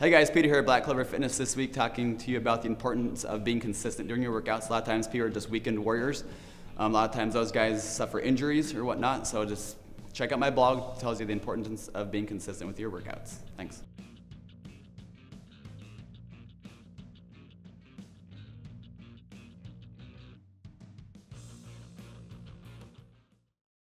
Hey guys, Peter here at Black Clover Fitness this week talking to you about the importance of being consistent during your workouts. A lot of times people are just weekend warriors. Um, a lot of times those guys suffer injuries or whatnot, so just check out my blog. It tells you the importance of being consistent with your workouts. Thanks.